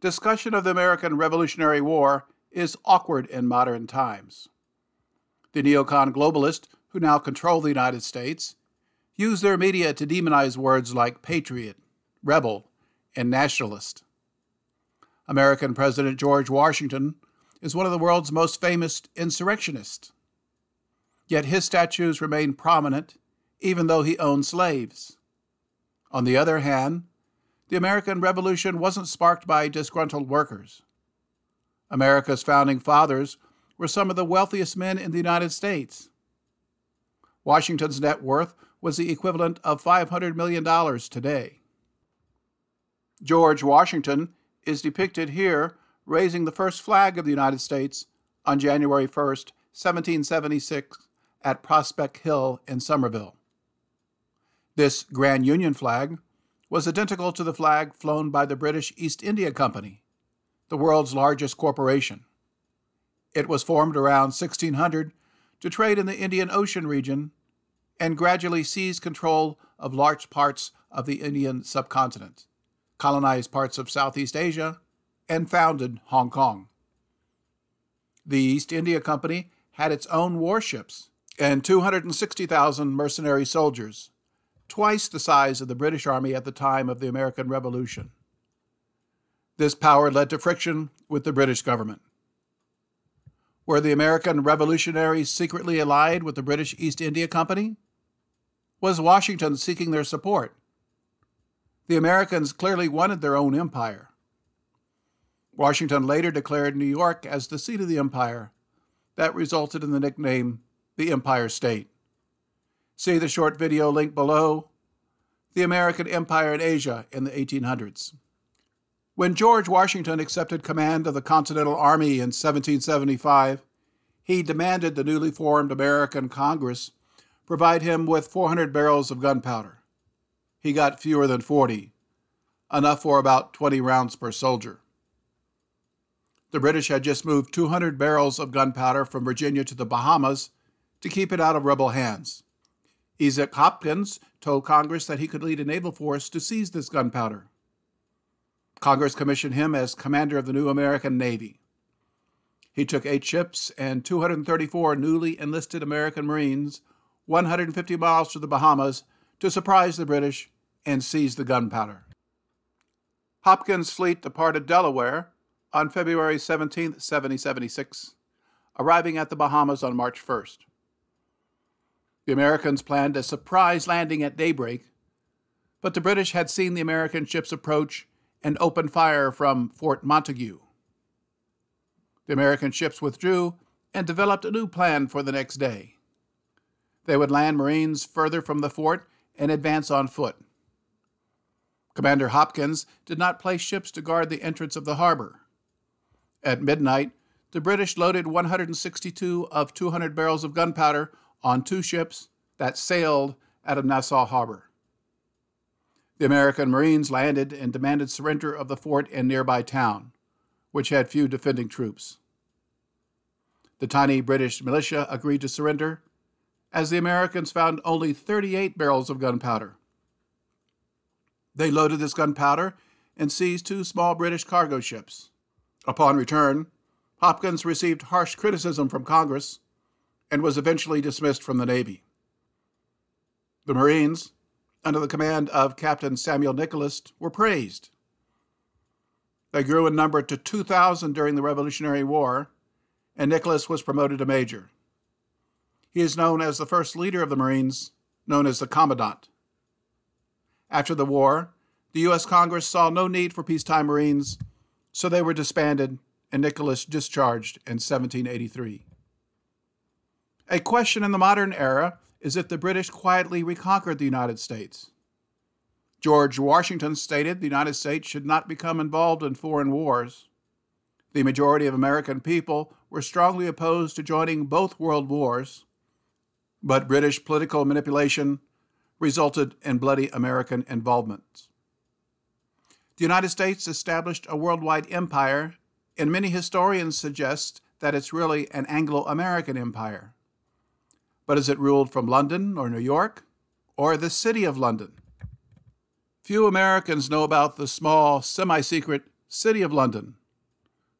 Discussion of the American Revolutionary War is awkward in modern times. The neocon globalists who now control the United States use their media to demonize words like patriot, rebel, and nationalist. American President George Washington is one of the world's most famous insurrectionists. Yet his statues remain prominent even though he owned slaves. On the other hand, the American Revolution wasn't sparked by disgruntled workers. America's founding fathers were some of the wealthiest men in the United States. Washington's net worth was the equivalent of $500 million today. George Washington is depicted here raising the first flag of the United States on January 1, 1776, at Prospect Hill in Somerville. This Grand Union flag was identical to the flag flown by the British East India Company, the world's largest corporation. It was formed around 1600 to trade in the Indian Ocean region and gradually seized control of large parts of the Indian subcontinent, colonized parts of Southeast Asia, and founded Hong Kong. The East India Company had its own warships and 260,000 mercenary soldiers, twice the size of the British Army at the time of the American Revolution. This power led to friction with the British government. Were the American revolutionaries secretly allied with the British East India Company? Was Washington seeking their support? The Americans clearly wanted their own empire. Washington later declared New York as the seat of the empire. That resulted in the nickname the Empire State. See the short video link below The American Empire in Asia in the 1800s. When George Washington accepted command of the Continental Army in 1775, he demanded the newly formed American Congress provide him with 400 barrels of gunpowder. He got fewer than 40, enough for about 20 rounds per soldier. The British had just moved 200 barrels of gunpowder from Virginia to the Bahamas to keep it out of rebel hands. Esek Hopkins told Congress that he could lead a naval force to seize this gunpowder. Congress commissioned him as commander of the new American Navy. He took eight ships and 234 newly enlisted American Marines 150 miles to the Bahamas to surprise the British and seize the gunpowder. Hopkins' fleet departed Delaware on February 17, 1776, arriving at the Bahamas on March 1st. The Americans planned a surprise landing at daybreak, but the British had seen the American ships approach and opened fire from Fort Montague. The American ships withdrew and developed a new plan for the next day. They would land Marines further from the fort and advance on foot. Commander Hopkins did not place ships to guard the entrance of the harbor. At midnight, the British loaded 162 of 200 barrels of gunpowder on two ships that sailed out of Nassau Harbor. The American Marines landed and demanded surrender of the fort and nearby town, which had few defending troops. The tiny British militia agreed to surrender, as the Americans found only 38 barrels of gunpowder. They loaded this gunpowder and seized two small British cargo ships. Upon return, Hopkins received harsh criticism from Congress and was eventually dismissed from the Navy. The Marines, under the command of Captain Samuel Nicholas, were praised. They grew in number to 2,000 during the Revolutionary War, and Nicholas was promoted to major. He is known as the first leader of the Marines, known as the Commandant. After the war, the U.S. Congress saw no need for peacetime Marines, so they were disbanded and Nicholas discharged in 1783. A question in the modern era is if the British quietly reconquered the United States. George Washington stated the United States should not become involved in foreign wars. The majority of American people were strongly opposed to joining both world wars, but British political manipulation resulted in bloody American involvement. The United States established a worldwide empire, and many historians suggest that it's really an Anglo American empire. But is it ruled from London or New York or the City of London? Few Americans know about the small, semi secret City of London,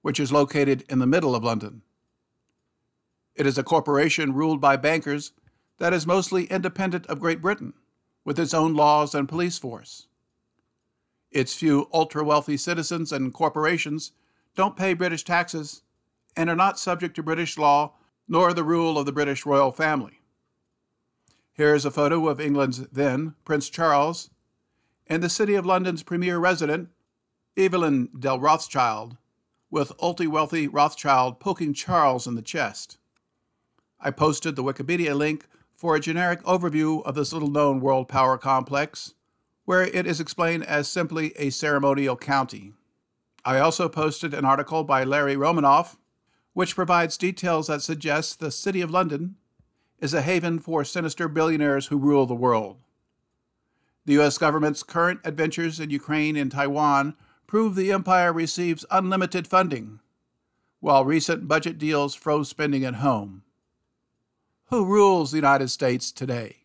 which is located in the middle of London. It is a corporation ruled by bankers that is mostly independent of Great Britain, with its own laws and police force. Its few ultra wealthy citizens and corporations don't pay British taxes and are not subject to British law nor the rule of the British royal family. Here is a photo of England's then Prince Charles and the City of London's premier resident, Evelyn de Rothschild, with ultra wealthy Rothschild poking Charles in the chest. I posted the Wikipedia link for a generic overview of this little known world power complex where it is explained as simply a ceremonial county. I also posted an article by Larry Romanoff, which provides details that suggest the City of London is a haven for sinister billionaires who rule the world. The U.S. government's current adventures in Ukraine and Taiwan prove the empire receives unlimited funding, while recent budget deals froze spending at home. Who rules the United States today?